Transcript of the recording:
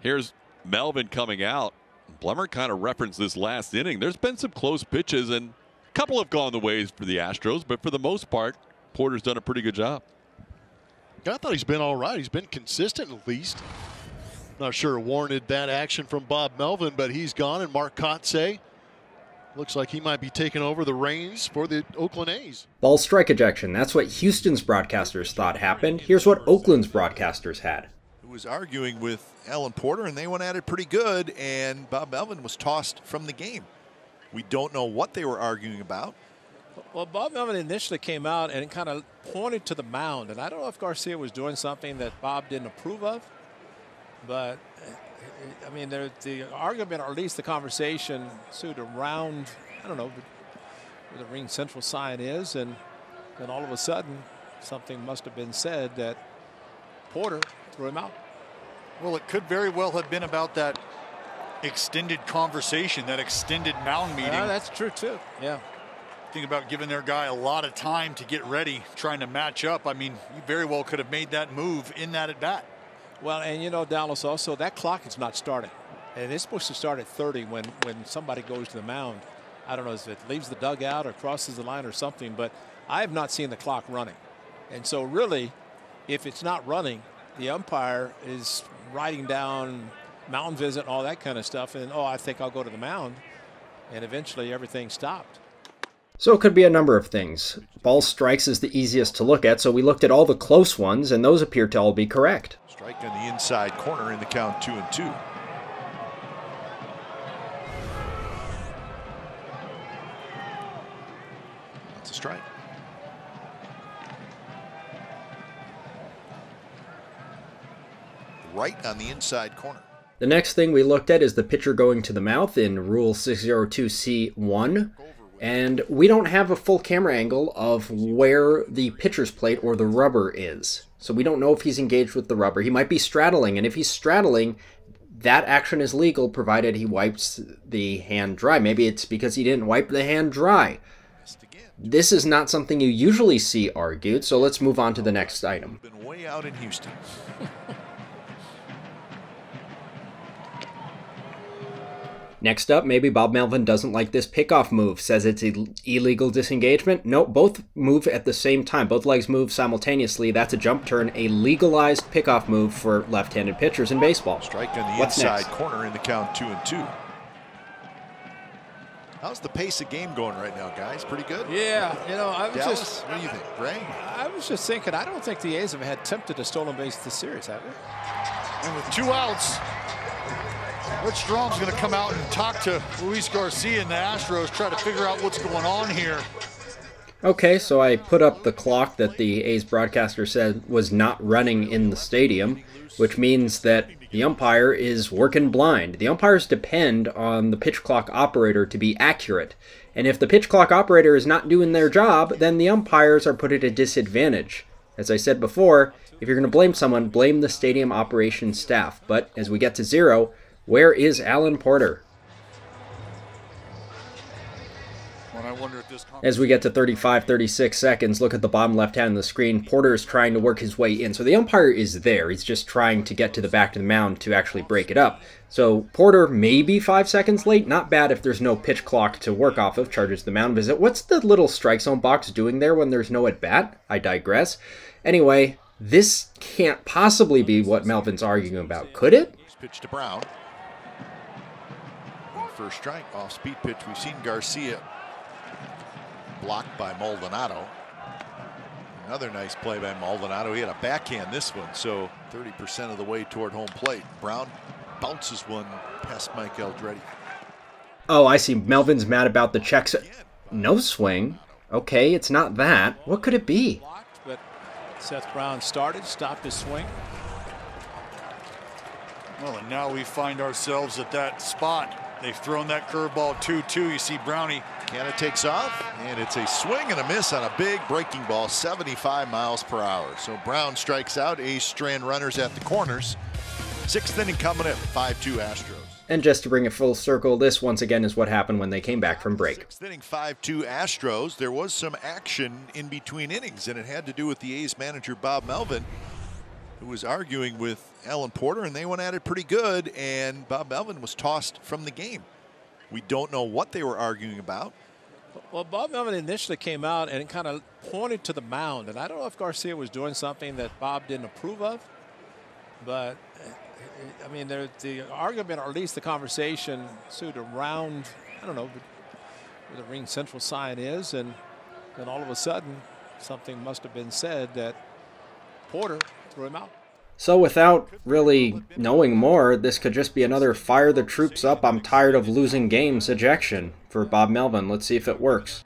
Here's Melvin coming out. Blummer kind of referenced this last inning. There's been some close pitches, and a couple have gone the ways for the Astros, but for the most part, Porter's done a pretty good job. I thought he's been all right. He's been consistent at least. Not sure warranted that action from Bob Melvin, but he's gone, and Mark Kotsay looks like he might be taking over the reins for the Oakland A's. Ball strike ejection. That's what Houston's broadcasters thought happened. Here's what Oakland's broadcasters had. Who was arguing with Alan Porter, and they went at it pretty good, and Bob Melvin was tossed from the game. We don't know what they were arguing about. Well, Bob Melvin initially came out and kind of pointed to the mound, and I don't know if Garcia was doing something that Bob didn't approve of, but eh, I mean, the, the argument, or at least the conversation, ensued around, I don't know, where the RingCentral sign is, and then all of a sudden, something must have been said that Porter threw him out. Well, it could very well have been about that extended conversation, that extended mound meeting. Yeah, that's true too. Yeah. Think about giving their guy a lot of time to get ready, trying to match up. I mean, you very well could have made that move in that at bat. Well, and you know, Dallas also, that clock is not starting. And it's supposed to start at 30 when, when somebody goes to the mound. I don't know if it leaves the dugout or crosses the line or something, but I have not seen the clock running. And so, really, if it's not running, the umpire is writing down mound visit and all that kind of stuff. And, oh, I think I'll go to the mound. And eventually everything stopped. So it could be a number of things. Ball strikes is the easiest to look at, so we looked at all the close ones, and those appear to all be correct. Strike on the inside corner in the count two and two. That's a strike. Right on the inside corner. The next thing we looked at is the pitcher going to the mouth in Rule 602C1. And we don't have a full camera angle of where the pitcher's plate or the rubber is. So we don't know if he's engaged with the rubber. He might be straddling, and if he's straddling, that action is legal provided he wipes the hand dry. Maybe it's because he didn't wipe the hand dry. This is not something you usually see argued, so let's move on to the next item. Next up, maybe Bob Melvin doesn't like this pickoff move, says it's illegal disengagement. No, both move at the same time. Both legs move simultaneously. That's a jump turn, a legalized pickoff move for left-handed pitchers in baseball. Strike on the What's inside next? corner in the count two and two. How's the pace of game going right now, guys? Pretty good? Yeah, you know, I was Dallas, just what do you think, Ray? I was just thinking, I don't think the A's have had tempted a stolen base this series, have they? And with two outs, Rich Strom's going to come out and talk to Luis Garcia and the Astros, try to figure out what's going on here. Okay, so I put up the clock that the A's broadcaster said was not running in the stadium, which means that the umpire is working blind. The umpires depend on the pitch clock operator to be accurate. And if the pitch clock operator is not doing their job, then the umpires are put at a disadvantage. As I said before, if you're going to blame someone, blame the stadium operations staff. But as we get to zero, where is Alan Porter? When I wonder if this As we get to 35, 36 seconds, look at the bottom left hand of the screen. Porter is trying to work his way in. So the umpire is there. He's just trying to get to the back of the mound to actually break it up. So Porter may be five seconds late. Not bad if there's no pitch clock to work off of. Charges the mound visit. What's the little strike zone box doing there when there's no at bat? I digress. Anyway, this can't possibly be what Melvin's arguing about, could it? Pitch to Brown. And First strike off speed pitch. We've seen Garcia blocked by Maldonado. Another nice play by Maldonado. He had a backhand this one, so 30% of the way toward home plate. Brown bounces one past Mike Eldretti. Oh, I see. Melvin's mad about the checks. No swing. Okay, it's not that. What could it be? But Seth Brown started, stopped his swing. Well, and now we find ourselves at that spot. They've thrown that curveball 2-2. You see Brownie. Canha takes off, and it's a swing and a miss on a big breaking ball, 75 miles per hour. So Brown strikes out. A's strand runners at the corners. Sixth inning coming up, 5-2 Astros. And just to bring it full circle, this once again is what happened when they came back from break. Sixth inning, 5-2 Astros. There was some action in between innings, and it had to do with the A's manager Bob Melvin who was arguing with Alan Porter, and they went at it pretty good, and Bob Melvin was tossed from the game. We don't know what they were arguing about. Well, Bob Melvin initially came out and kind of pointed to the mound, and I don't know if Garcia was doing something that Bob didn't approve of, but I mean, the argument, or at least the conversation, sued around, I don't know, where the RingCentral sign is, and then all of a sudden, something must have been said that Porter. So without really knowing more, this could just be another fire the troops up, I'm tired of losing games ejection for Bob Melvin. Let's see if it works.